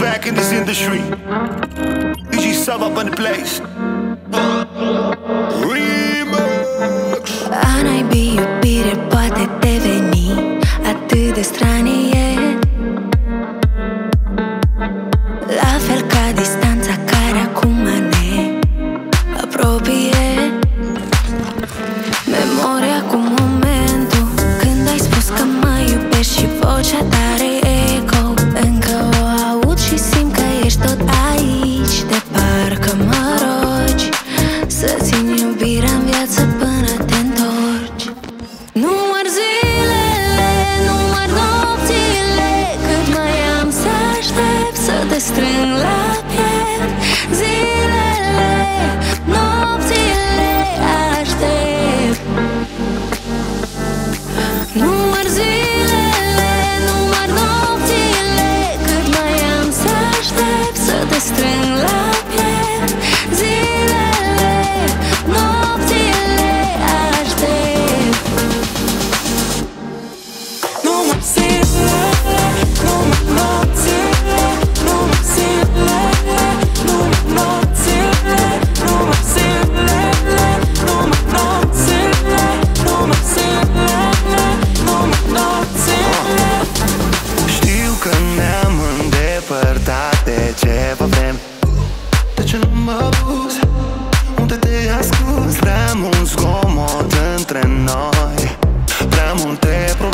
back in this industry. EG sub up on the place. Remix. A naibii iubire poate deveni atât de stranie La fel ca distanța care acum ne apropie Memoria cu momentul Când ai spus că mă iubești și să te ce nu mă auzi? Unde te-ai ascuns? Prea mult zgomot între noi Prea multe probleme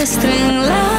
the string light